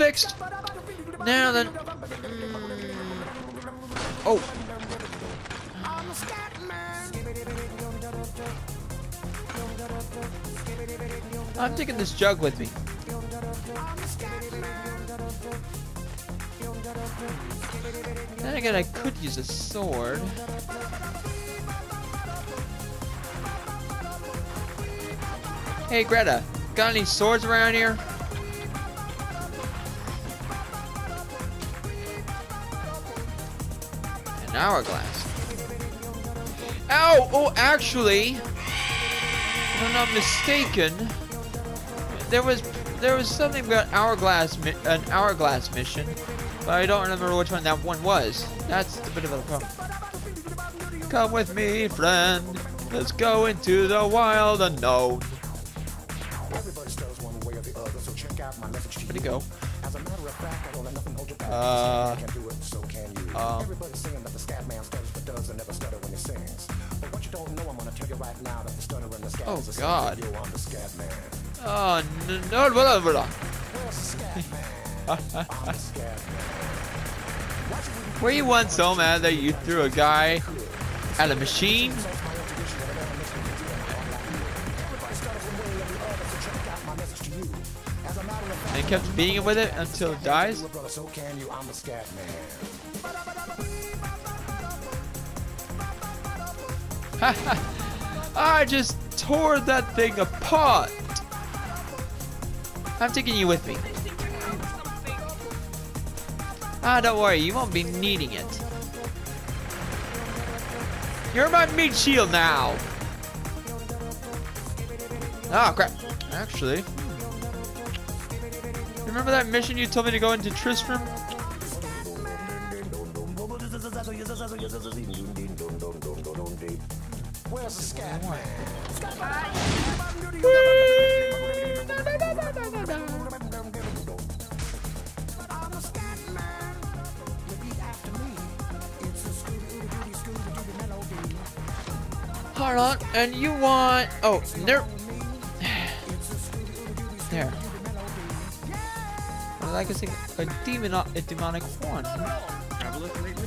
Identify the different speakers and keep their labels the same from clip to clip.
Speaker 1: fixed. Now then. Mm. Oh. I'm taking this jug with me. Then again, I could use a sword. Hey Greta, got any swords around here? An hourglass. Ow! Oh, actually, if I'm not mistaken, there was there was something about hourglass an hourglass mission, but I don't remember which one that one was. That's a bit of a problem. Come with me, friend. Let's go into the wild unknown. Where'd he go? As a oh, God. You, I'm the scat man. Oh, no, no, no, no, no. Were you once so mad that you threw a guy at a machine? and kept beating it with it until it dies? I just tore that thing apart. I'm taking you with me. Ah, don't worry, you won't be needing it. You're my meat shield now. Oh, crap. Actually, Remember that mission you told me to go into Tristram? And you want... Oh, there... There I like a, a demon, a demonic horn. A look lately.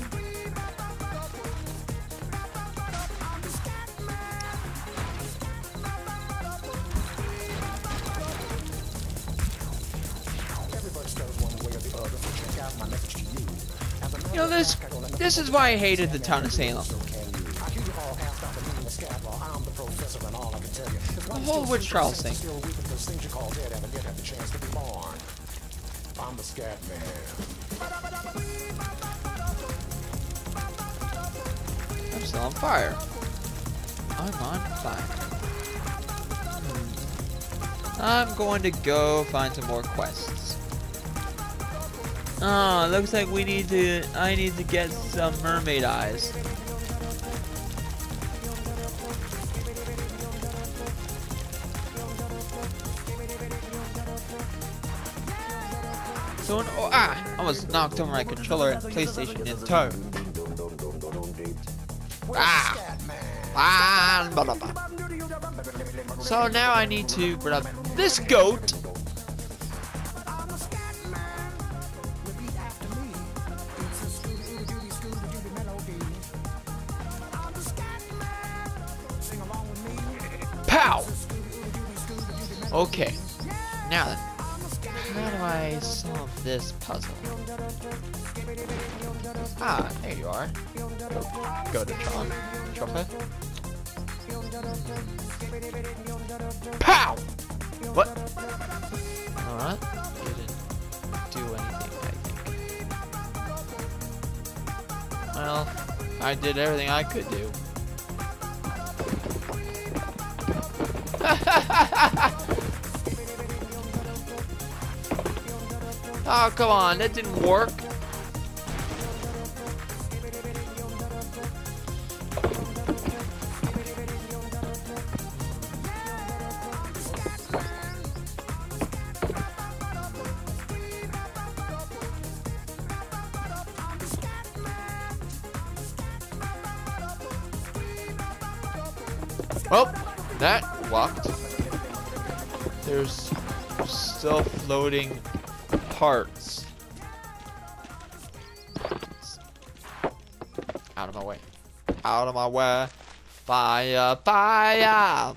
Speaker 1: You know this. This is why I hated the town of Salem. Witch trials thing. I'm the scat man. I'm still on fire. I'm on fire. Hmm. I'm going to go find some more quests. Oh, looks like we need to, I need to get some mermaid eyes. Oh, ah, I almost knocked over my controller at PlayStation in tow. Ah, ah, blah, blah, blah. So now I need to grab this goat. Pow! Okay. Puzzle? Ah, there you are. Go to Tron. Trumpet. Pow! What? Alright. Didn't do anything, I think. Well, I did everything I could do. Oh, come on. That didn't work. Well, that walked. There's still floating
Speaker 2: parts. Out of my way. Out of my way. Fire, fire!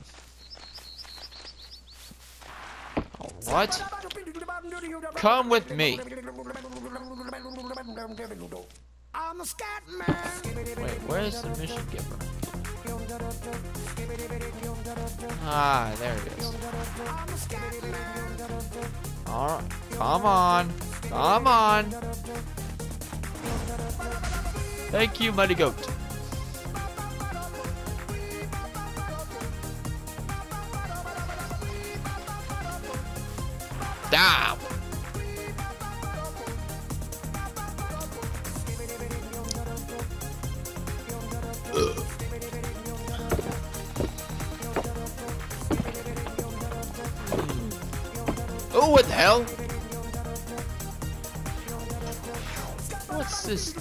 Speaker 2: What? Come with me. I'm a scat man. Wait, where's the mission giver? Ah, there it is. All right, come on, come on. Thank you, muddy Goat. Damn.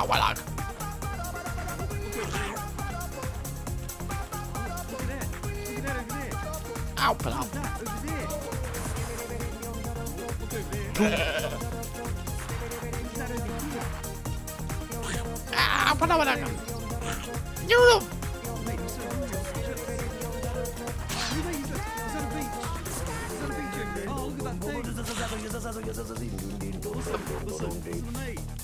Speaker 2: Ah,
Speaker 3: Warlock.
Speaker 2: Ow,
Speaker 3: pull up.
Speaker 2: Ah,
Speaker 3: pull up, pull Europe. Oh, look.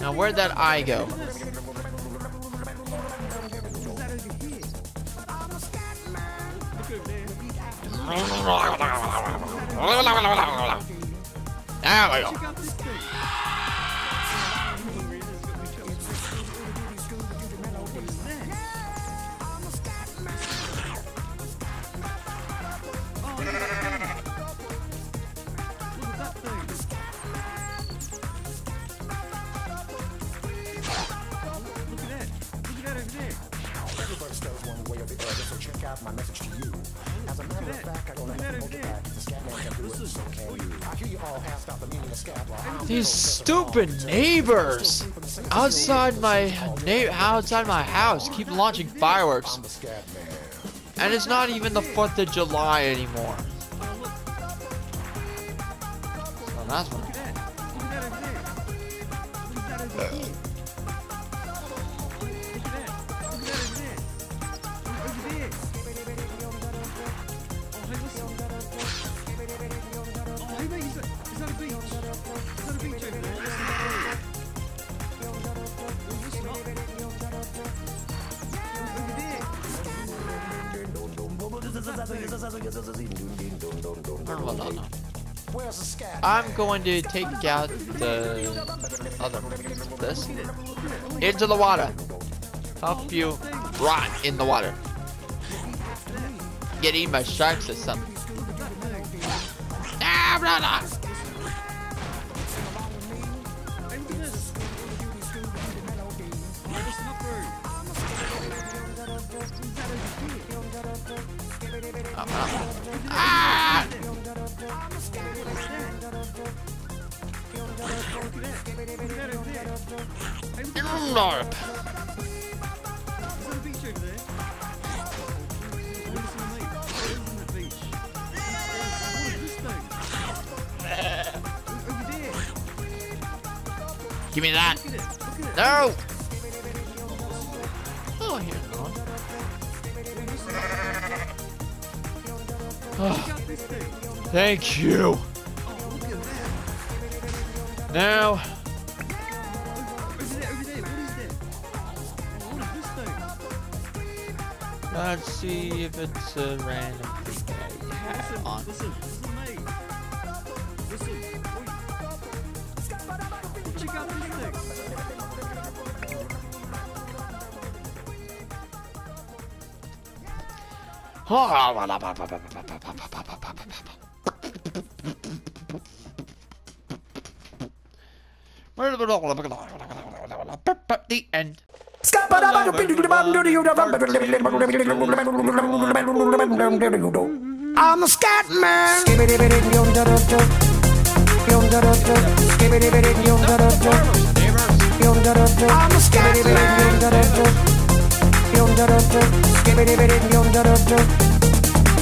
Speaker 2: Now where'd that eye go?
Speaker 3: There
Speaker 2: we go. neighbors outside my na outside my house keep launching fireworks. And it's not even the 4th of July anymore. That's what I'm going to take out the other this into the water. Help you rot in the water. Get eaten by sharks or something. Ah, blah.
Speaker 1: The end.
Speaker 4: I'm a scat man. I'm the scat man.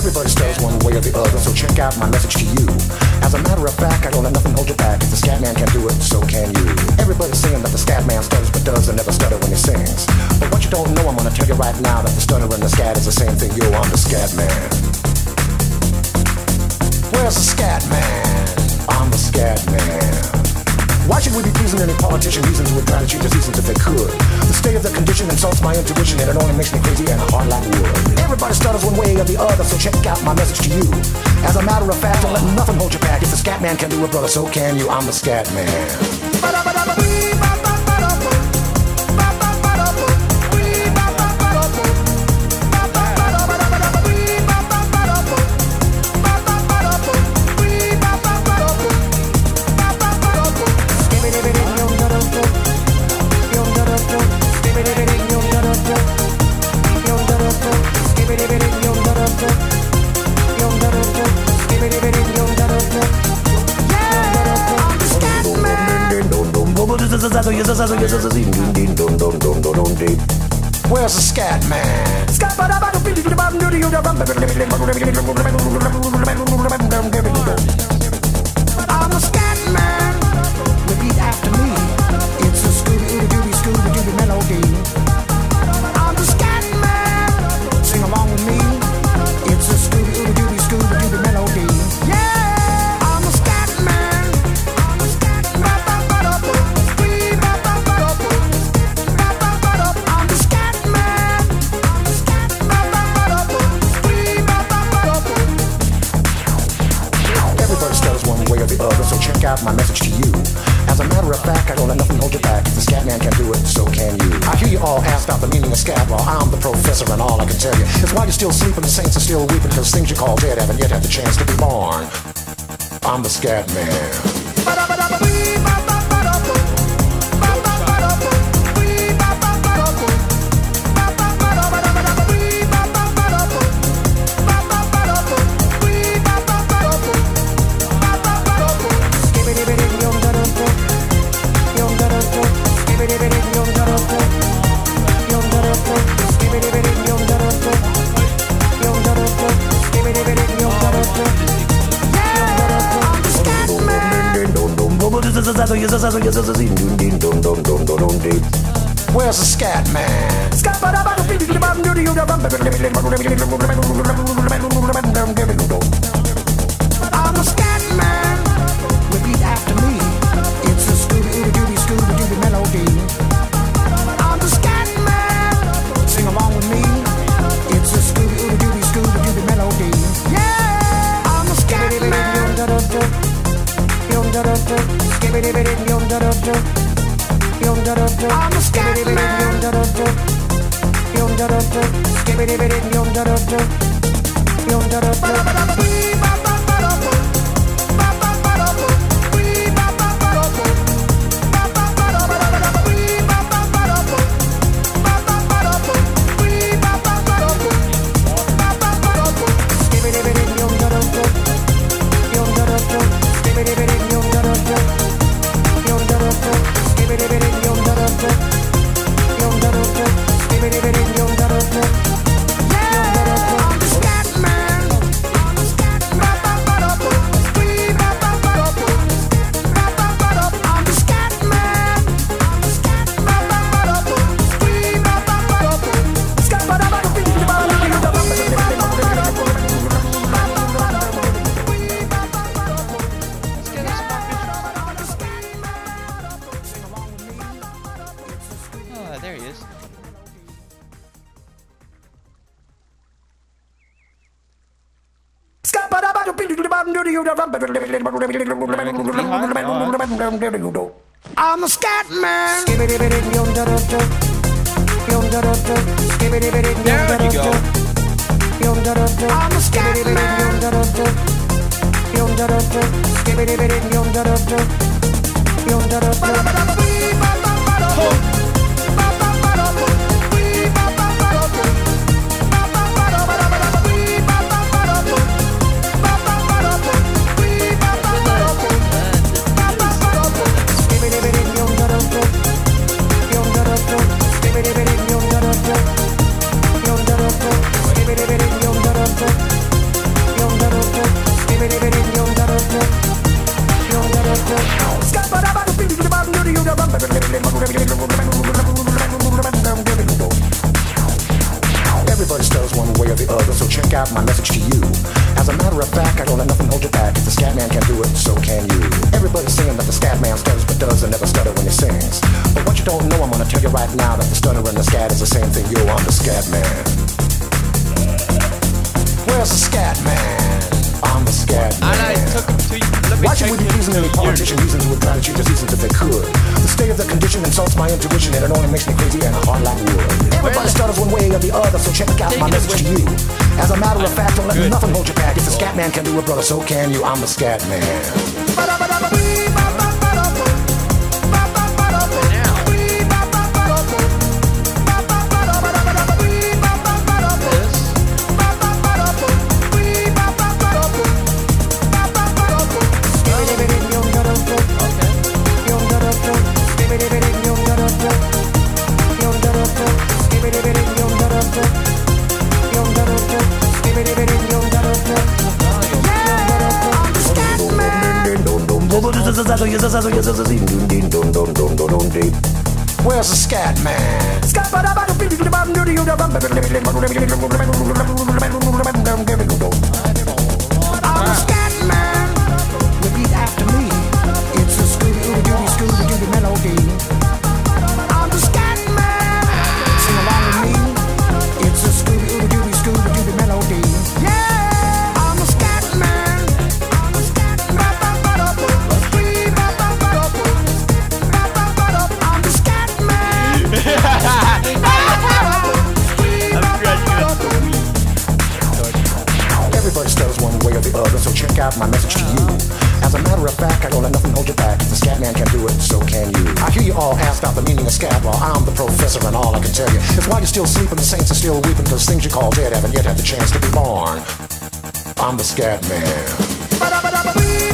Speaker 4: Everybody stutters one way or the other, so check out my message to you. As a matter of fact, I don't let nothing hold you back. If the scat man can do it, so can you. Everybody's saying that the scat man stutters but does stutter when he sings. But what you don't know, I'm gonna tell you right now that the stutter and the scat is the same thing. Yo, I'm the scat man. Where's the scat man? I'm the scat man. Why should we be pleasing any politician reasons would try to change the seasons if they could? The state of the condition insults my intuition and it only makes me crazy and hard like wood. Everybody stutters one way or the other, so check out my message to you. As a matter of fact, don't let nothing hold you back. If the scat man can do it, brother, so can you. I'm the scat man. Where's the scat man? I'm scat. Well, I'm the professor, and all I can tell you is why you're still sleeping, the saints are still weeping, because things you call dead haven't yet had the chance to be born. I'm the scat man. Where's the scat man? I'm
Speaker 1: there
Speaker 4: I'm a scat man.
Speaker 1: There you go.
Speaker 4: I'm a scat man. Everybody one way or the other, so check out my message to you. As a matter of fact, I don't let nothing hold you back. If the scat man can do it, so can you. Everybody's saying that the scat man stutters but does stutter when he sings. But what you don't know, I'm gonna tell you right now that the stutter and the scat is the same thing. The scat man. Where's the scat man? I'm the scat man.
Speaker 1: And I took to me
Speaker 4: Why should we be pleasing any politician reasons who would try to cheat the seasons if they could? The state of the condition insults my intuition and it only makes me crazy and a hard like wood. Everybody stutters one way or the other, so check out my message to you. As a matter of fact, don't let
Speaker 1: Good.
Speaker 4: nothing hold you back. If the scat man can do it, brother, so can you. I'm the scat man. Where's the scat man? I'm out my message to you. As a matter of fact, I don't let nothing hold you back. The scat man can do it, so can you. I hear you all ask about the meaning of scat law. I'm the professor, and all I can tell you is why you're still sleeping, the saints are still weeping, because things you call dead haven't yet had the chance to be born. I'm the scat man.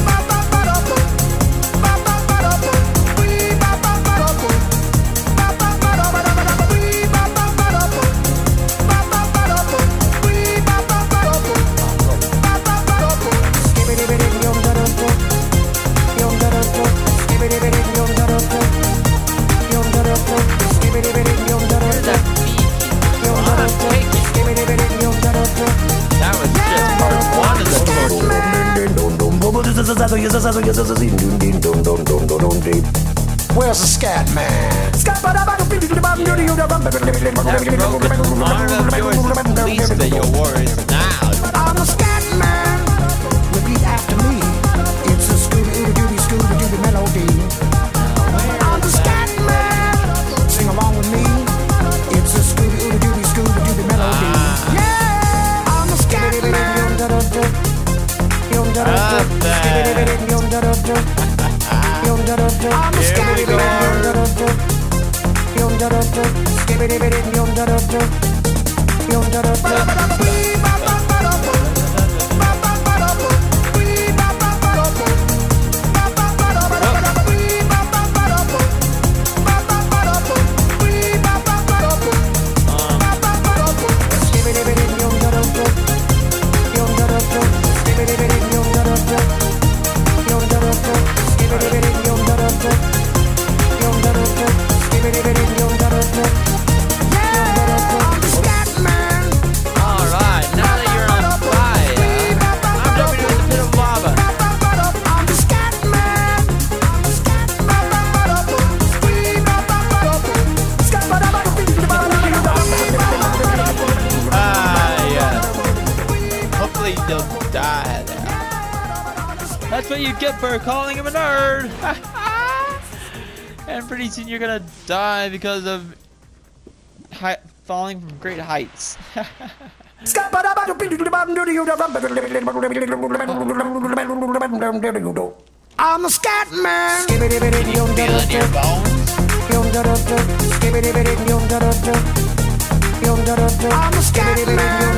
Speaker 1: Where's the
Speaker 4: scat man?
Speaker 1: Least what you get for calling him a nerd. and pretty soon you're gonna die because of falling from great heights.
Speaker 4: I'm the scat man. I'm the scat man.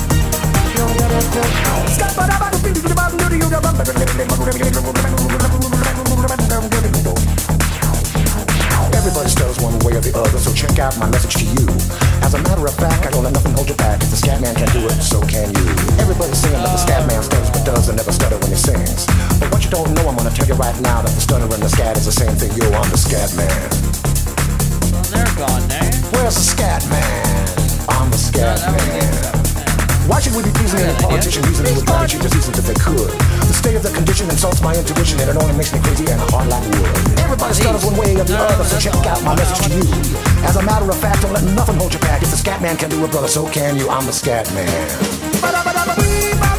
Speaker 4: Everybody stutters one way or the other, so check out my message to you. As a matter of fact, I don't let nothing hold you back. If the scat man can do it, so can you. Everybody's saying that the scat man stutters but does and never stutter when he sings. But what you don't know, I'm gonna tell you right now that the stutter and the scat is the same thing. Yo, I'm the scat man.
Speaker 1: Well, they're gone there.
Speaker 4: Where's the scat man? I'm the scat man. Why should we be pleasing any politician using it with cheat diseases if they could? The state of the condition insults my intuition and it only makes me crazy and hard like wood. Everybody stutters one way or the other, so check out my message to you. As a matter of fact, don't let nothing hold you back. If the scat man can do it, brother, so can you. I'm the scat man.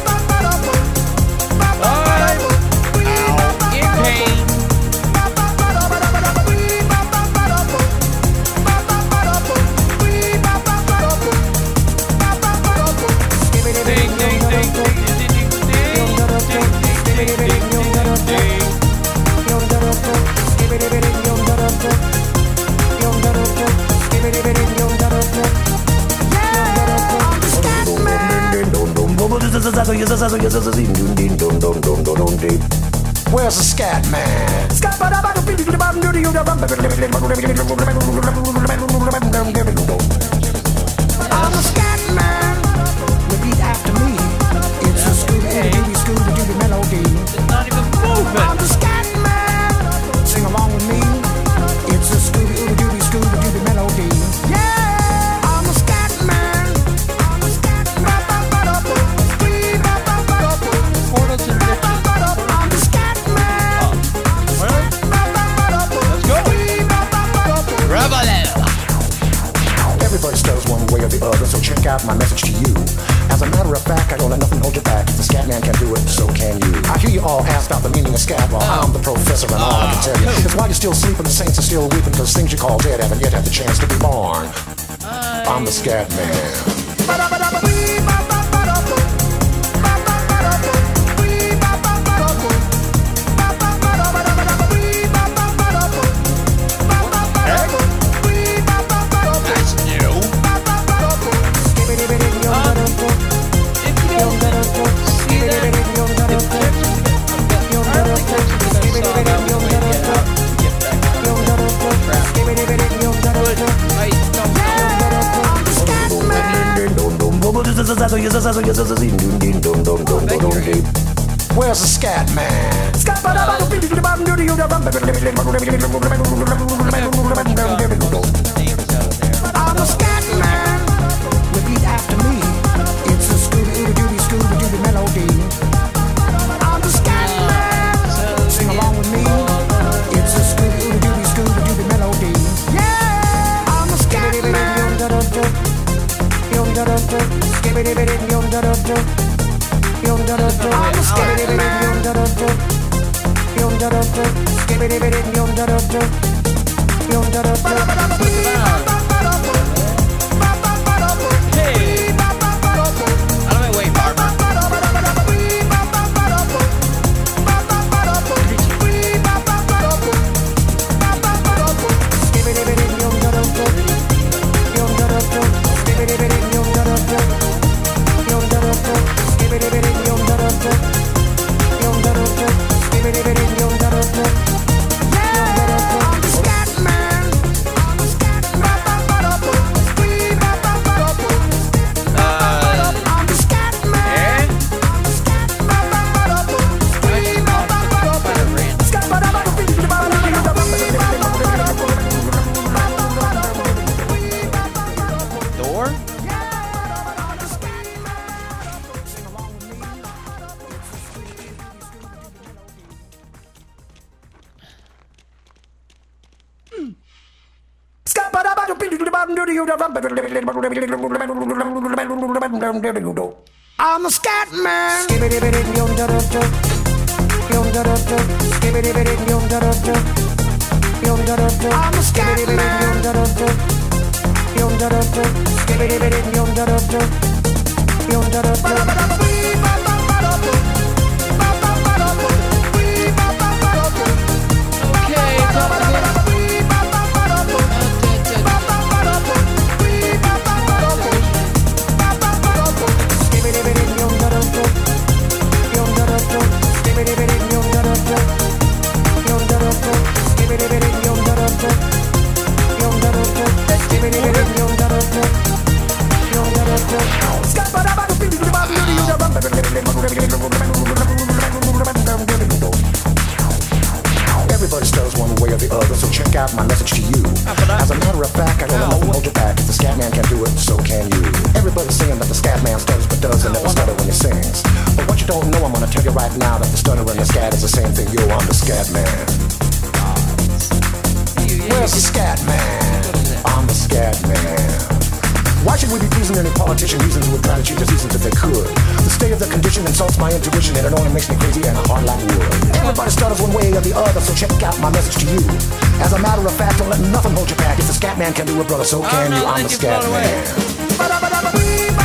Speaker 4: Where's the scat man? I'm the scat all ask about the meaning of scat. Well, I'm the professor, and all I can tell you ah. is why you're still sleeping, the saints are still weeping, because things you call dead haven't yet had the chance to be born.
Speaker 1: Uh,
Speaker 4: I'm the scat man. I'm a scat man.
Speaker 1: Okay, it's all
Speaker 4: Everybody stutters one way or the other, so check out my message to you. As a matter of fact, I don't know hold your back. If the scat man can do it, so can you. Everybody's saying that the scat man stutters but does and never stutter when he sings. But what you don't know, I'm gonna tell you right now that the stutter and the scat is the same thing. Yo, I'm the scat man. Where's the scat man? I'm the scat man. We any politician reasons to try to cheat diseases if they could? The state of the condition insults my intuition and it only makes me crazy and a heart like wood. Everybody stutters one way or the other, so check out my message to you. As a matter of fact, don't let nothing hold you back. If the scat man can do it, brother, so can
Speaker 1: not
Speaker 4: you. I'm the scat man.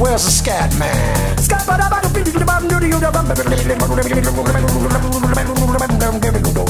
Speaker 4: Where's the scat man? I'm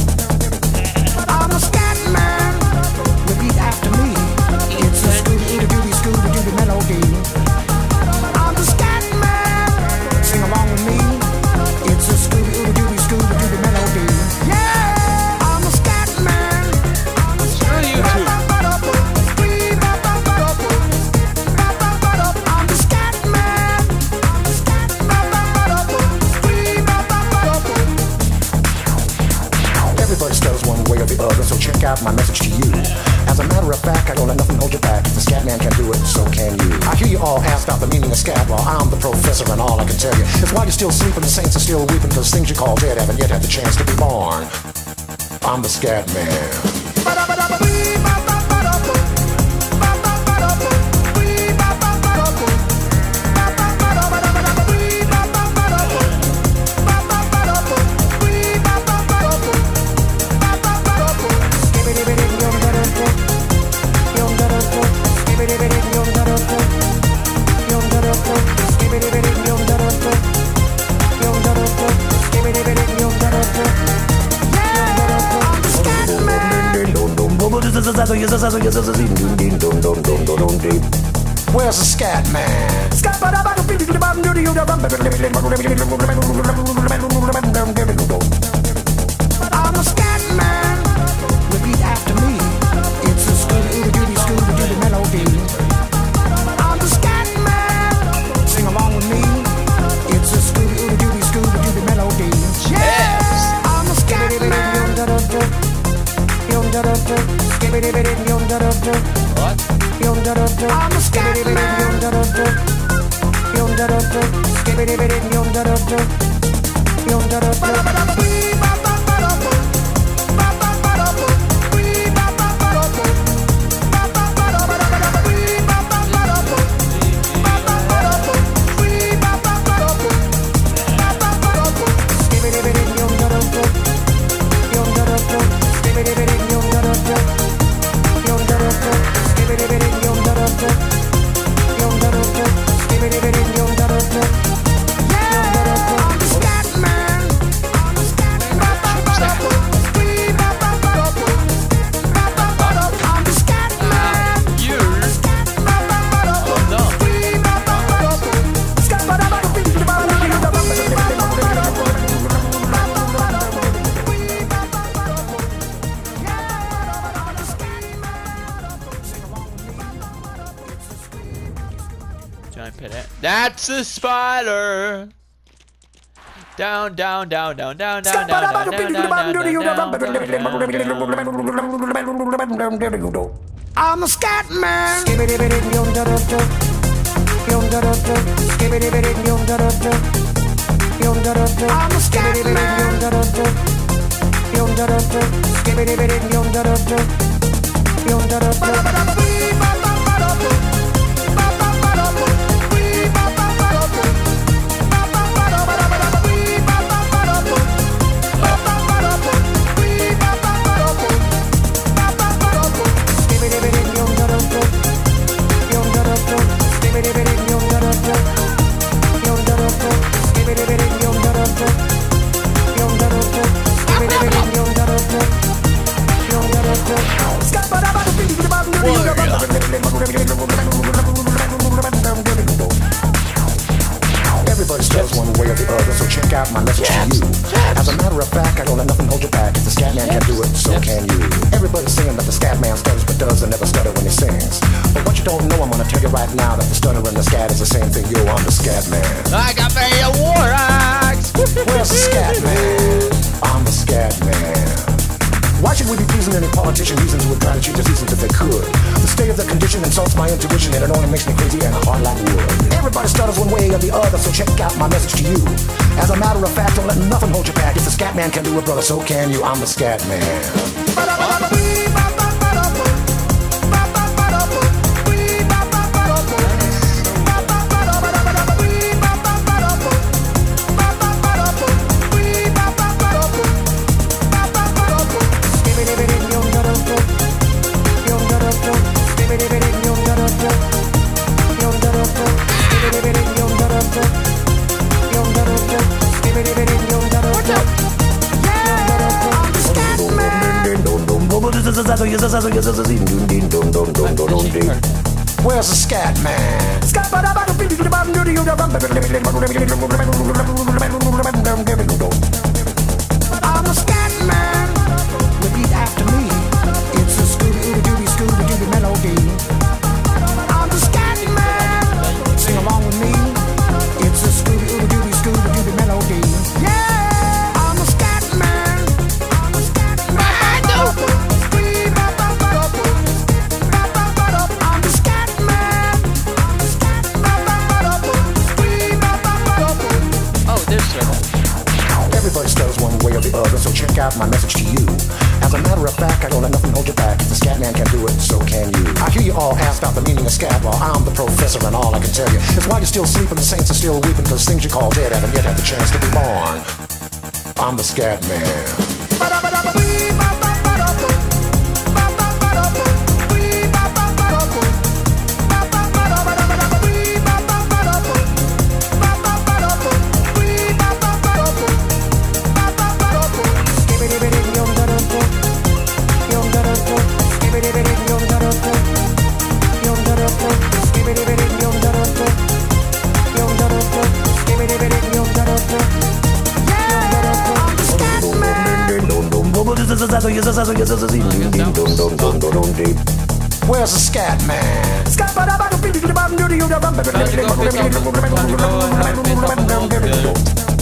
Speaker 4: Well, I'm the professor, and all I can tell you is why you're still sleeping, the saints are still weeping, because things you call dead haven't yet had the chance to be born. I'm the scat man. Where's the scat man? I'm I'm the scat.
Speaker 1: That's a spider. Down, down, down, down, down, down, down, down, down, down, down, down, down, down.
Speaker 4: I'm a scat man. I'm a scat man. Everybody spells one way or the other, so check out my message to you. As a matter of fact, I don't let nothing hold you back. If the scat man can do it, so can you. Everybody's saying that the scat man stutters but does and never stutter when he sings. But what you don't know, I'm gonna tell you right now that the stutter and the scat is the same thing. Yo, I'm the scat man.
Speaker 1: I got me a war axe.
Speaker 4: Where's the scat man? Be pleasing any politician reasons would try to cheat the seasons if they could? The state of the condition insults my intuition and it only makes me crazy and hard like wood. Everybody stutters one way or the other, so check out my message to you. As a matter of fact, don't let nothing hold you back. If the scat man can do it, brother, so can you. I'm the scat man. Where's the scat man? I'm scat, well, I'm the professor, and all I can tell you is while you're still sleeping, the saints are still weeping, because things you call dead haven't yet had the chance to be born. I'm the scat man. Where's the scat man? I'm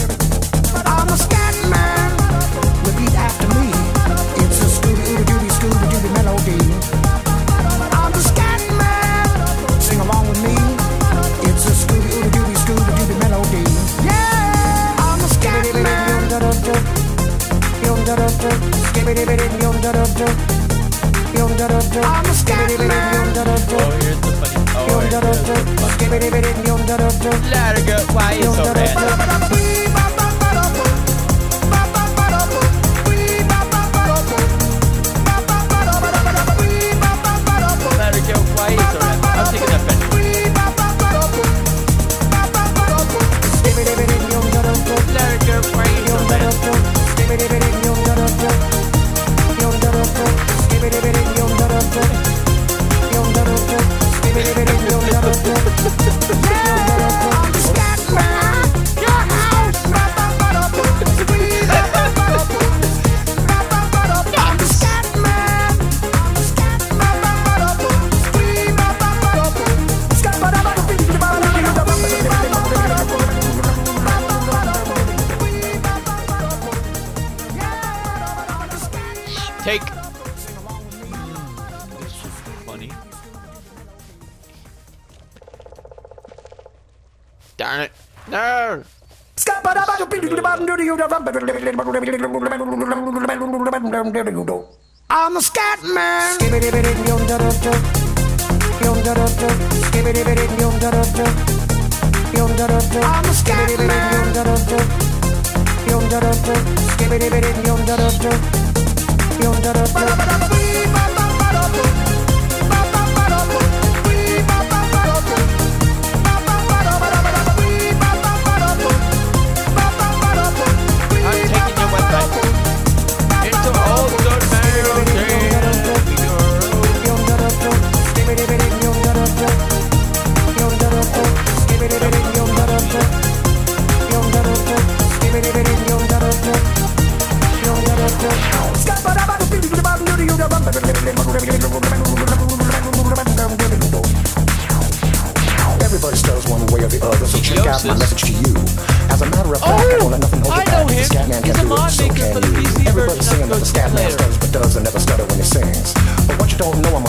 Speaker 4: I'm scat.
Speaker 1: Oh, here's the. Oh. Let go. Why you so bad?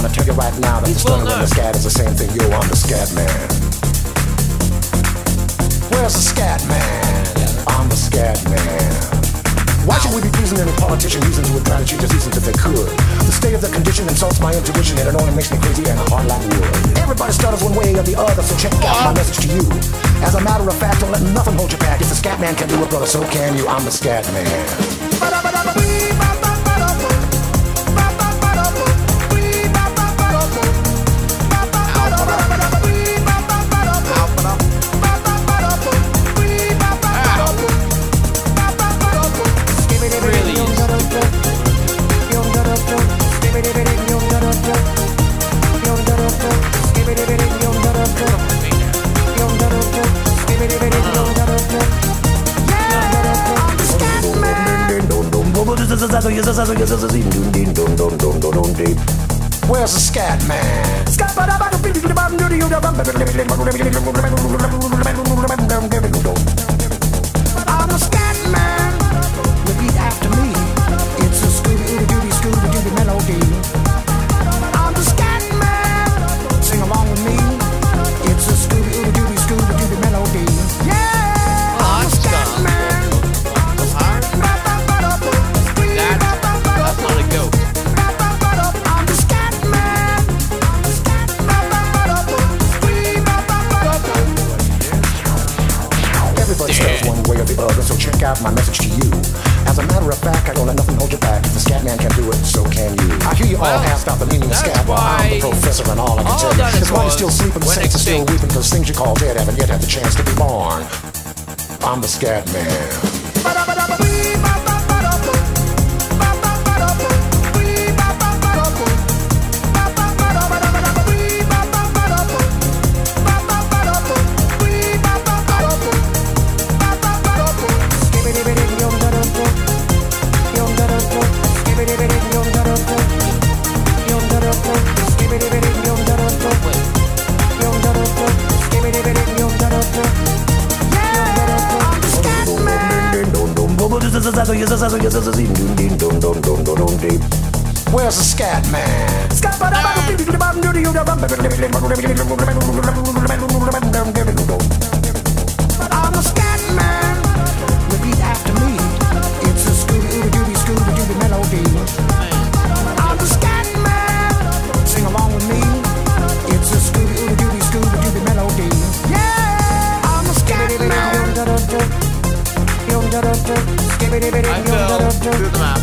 Speaker 4: Don't
Speaker 1: know,
Speaker 4: I'm gonna tell you right now that
Speaker 1: He's
Speaker 4: the stutter
Speaker 1: well
Speaker 4: and the scat is the same thing. Yo, I'm the Scatman. Where's the Scatman? I'm the Scatman. Why should we be pleasing any politician using to try to cheat diseases if they could? The state of the condition insults my intuition and it only makes me crazy and hard like wood. Everybody stutters one way or the other, so check out my message to you. As a matter of fact, don't let nothing hold you back. If the scat man can do it, brother, so can you. I'm the scat man. Where's the scat man? I'm the scat man can do it, so can you. I hear you all
Speaker 1: Well,
Speaker 4: ask about the meaning of scat, while I'm the professor and all I can
Speaker 1: all
Speaker 4: tell you is why you're still sleeping, the saints are still weeping, because things you call dead haven't yet had the chance to be born. I'm the scat man. Where's the scat man? I'm
Speaker 1: I fell through the map.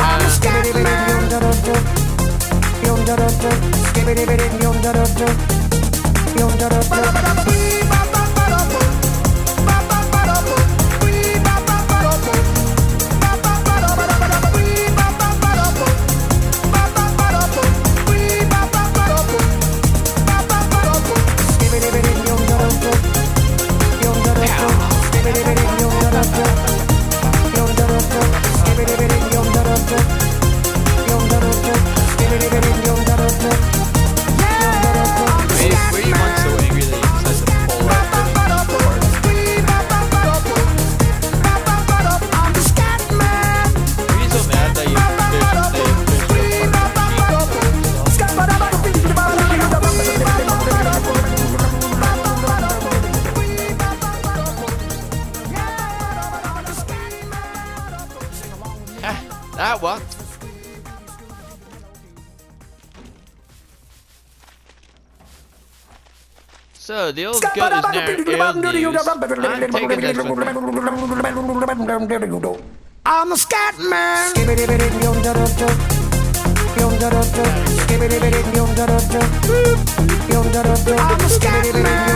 Speaker 4: I'm man.
Speaker 1: The old is now. I'm taking.
Speaker 4: I'm the scat man. I'm the scat man.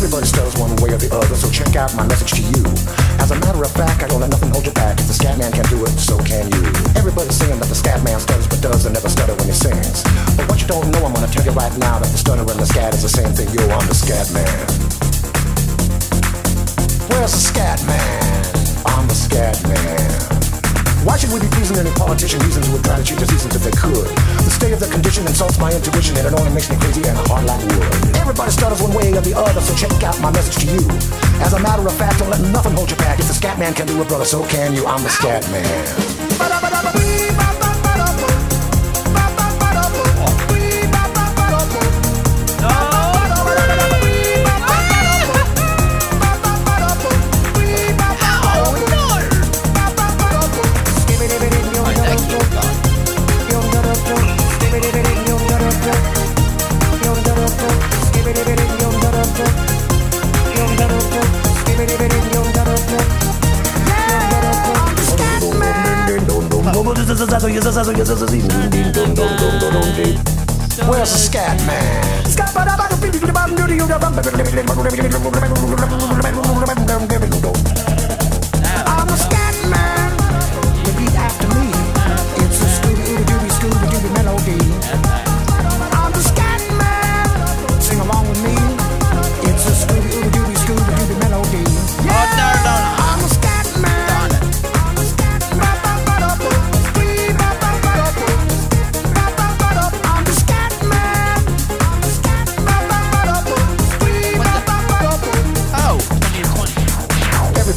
Speaker 4: Everybody stutters one way or the other, so check out my message to you. As a matter of fact, I don't let nothing hold you back. If the scat man can do it, so can you. Everybody's saying that the scat man stutters but does and never stutter when he sings. But what you don't know, I'm gonna tell you right now that the stutter and the scat is the same thing. Yo, I'm the scat man. Where's the scat man? I'm the scat man. Should we be pleasing any politician reasons would try to cheat the seasons if they could? The state of the condition insults my intuition and it only makes me crazy and hard like wood. Everybody stutters one way or the other, so check out my message to you. As a matter of fact, don't let nothing hold you back. If the scat man can do it, brother, so can you. I'm the scat man. Where's the scat man? I'm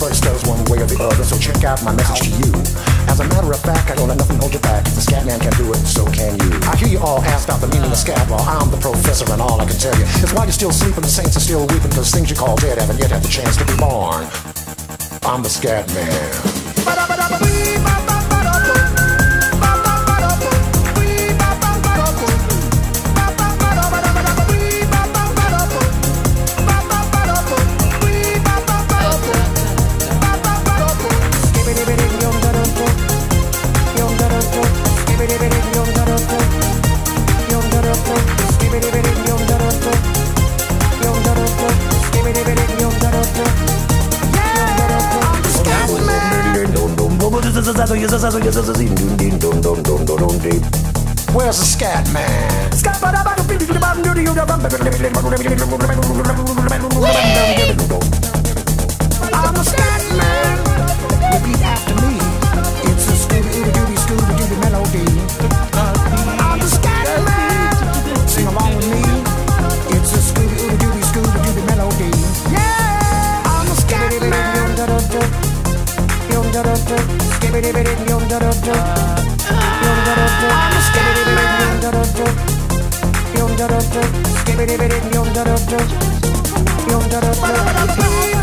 Speaker 4: One way or the other, so check out my message to you. As a matter of fact, I don't let nothing hold you back. If the scat man can do it, so can you. I hear you all ask about the meaning of scat law. I'm the professor, and all I can tell you is why you're still sleeping, the saints are still weeping, because things you call dead haven't yet had the chance to be born. I'm the scat man. Where's the scat man? I'm the scat man. Repeat after me. Scat man.
Speaker 1: Where you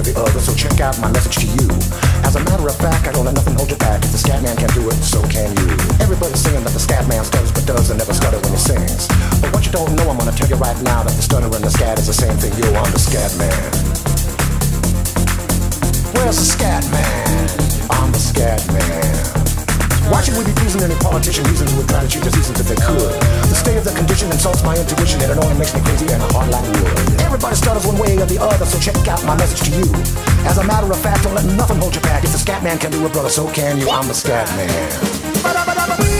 Speaker 4: Or the other, so check out my message to you. As a matter of fact, I don't let nothing hold you back. If the scat man can do it, so can you. Everybody's saying that the scat man stutters but does and never stutter when he sings. But what you don't know, I'm gonna tell you right now that the stutter and the scat is the same thing. Yo, I'm the scat man. Where's the scat man? I'm the scat man. Why should we be pleasing any politician reasons who would try to cheat the seasons if they could? The state of the condition insults my intuition and it only makes me crazy and a heart like wood. Everybody stutters one way or the other, so check out my message to you. As a matter of fact, don't let nothing hold you back. If the scat man can do it, brother, so can you. I'm the scat man.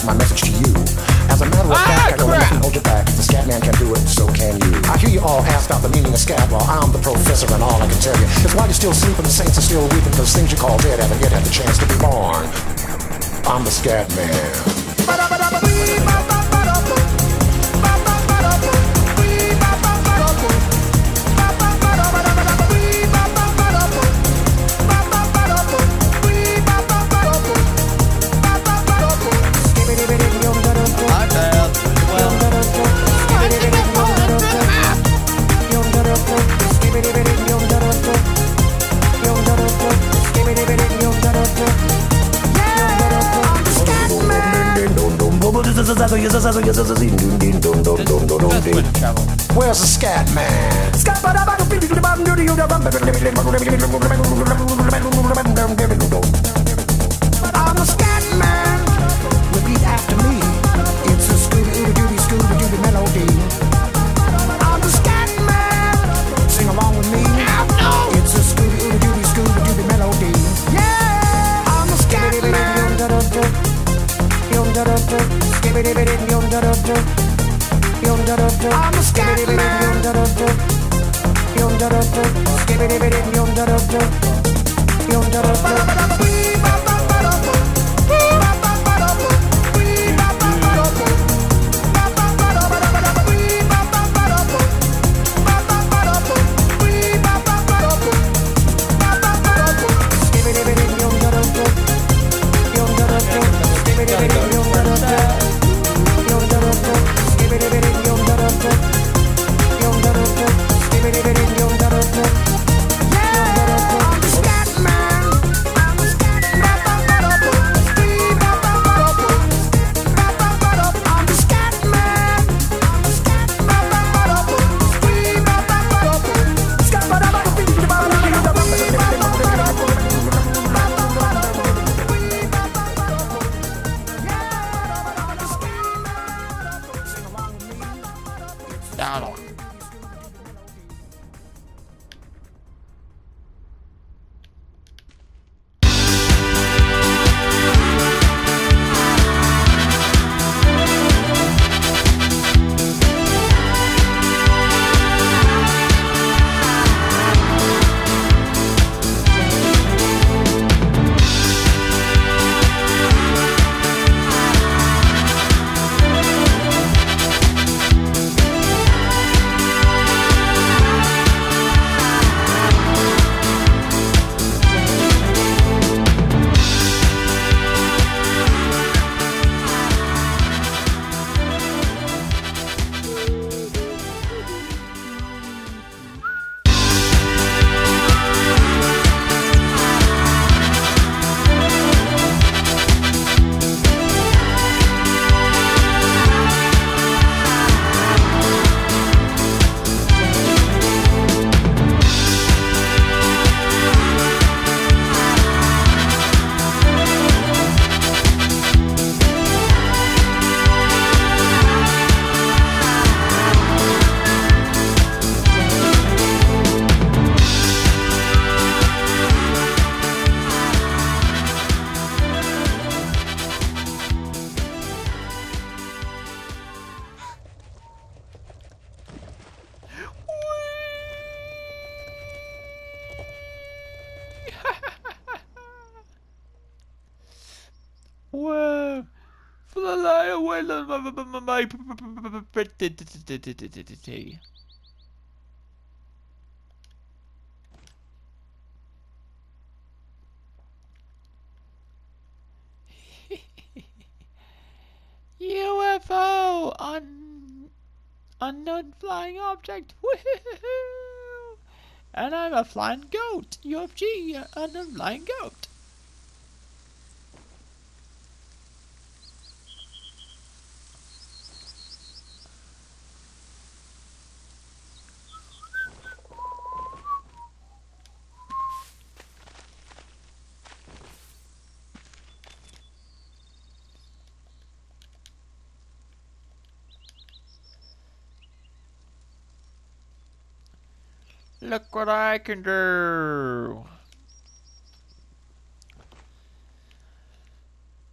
Speaker 4: out my message to you. As a matter of
Speaker 1: Ah,
Speaker 4: fact, I don't let nothing hold you back. If the scat man can do it, so can you. I hear you all ask about the meaning of scat, well, I'm the professor, and all I can tell you is why you're still sleeping, the saints are still weeping, because things you call dead haven't yet had the chance to be born. I'm the scat man. Where's the scat man? I'm I'm a scat man.
Speaker 1: UFO un unknown flying object. And I'm a flying goat. UFG and a flying goat. Look what I can do.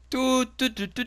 Speaker 1: Do, do, do, do,